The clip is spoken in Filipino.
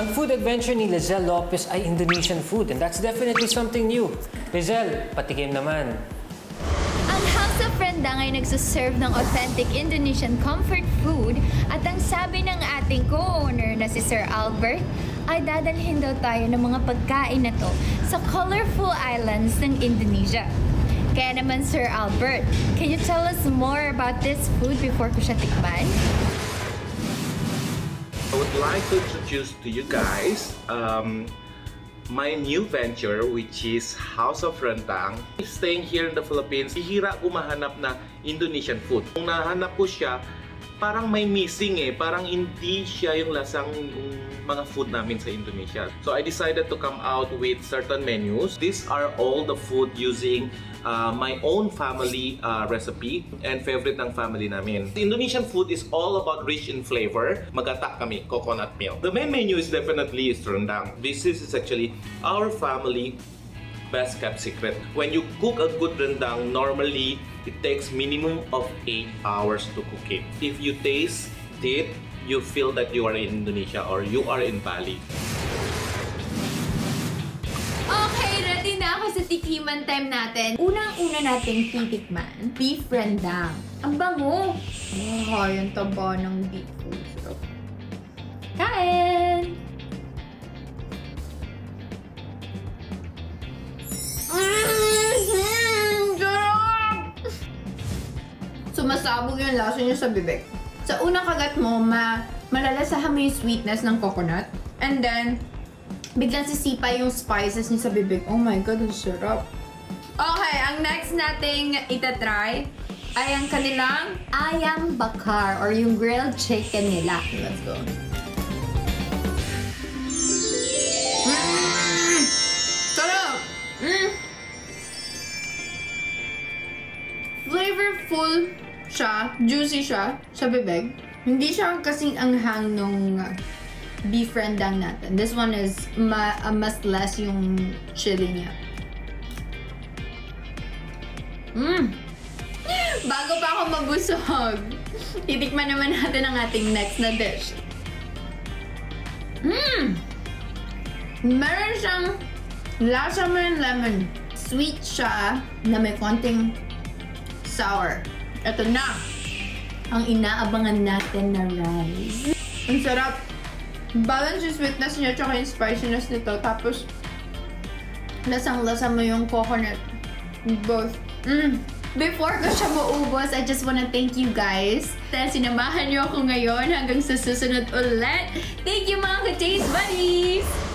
Ang food adventure ni Lizelle Lopez ay Indonesian food and that's definitely something new. Lizelle, patikim naman. Ang House of Rendang ay nagsaserve ng authentic Indonesian comfort food at ang sabi ng ating co-owner na si Sir Albert ay dadalhin daw tayo ng mga pagkain na to sa colorful islands ng Indonesia. Kaya naman Sir Albert, can you tell us more about this food before ko siya tikman? Would like to introduce to you guys um, my new venture which is House of Rendang. Staying here in the Philippines, hihira ko mahanap na Indonesian food. Kung nahanap ko siya, parang may missing eh. Parang hindi siya yung lasang yung mga food namin sa Indonesia. So I decided to come out with certain menus. These are all the food using uh, my own family uh, recipe and favorite ng family namin. The Indonesian food is all about rich in flavor. Magata kami, coconut milk. The main menu is definitely is rendang. This is actually our family best kept secret. When you cook a good rendang, normally it takes minimum of 8 hours to cook it. If you taste it, you feel that you are in Indonesia or you are in Bali. Okay, ready na ako sa tikiman time natin. Unang-una nating titikman, beef rendang. Ang bango! Oh, yung taba ng beef. Kain! Sumasabog yung lasa niya sa bibig. Sa unang kagat mo, ma malalasahan mo yung sweetness ng coconut. And then, biglang sisipa yung spices niya sa bibig. Oh my God, ang sarap. Okay, ang next nating itatry ay ang kanilang ayam bakar or yung grilled chicken nila. Let's go. Mm! Sarap! Mm! Flavorful siya, juicy siya sa bibig. Hindi siya kasing anghang nung beef rendang natin. This one is ma uh, mas less yung chili niya. Mmm! Bago pa ako mabusog, titikman naman natin ang ating next na dish. Mmm! Meron siyang lasa mo lemon. Sweet siya na may konting sour. Ito na! Ang inaabangan natin na rice. Ang sarap! balance yung sweetness niya tsaka yung spiciness nito. Tapos, lasang-lasa mo yung coconut. Both. Mm. Before ko siya maubos, I just wanna thank you guys. Dahil sinamahan niyo ako ngayon hanggang sa susunod ulit. Thank you mga ka-taste buddies!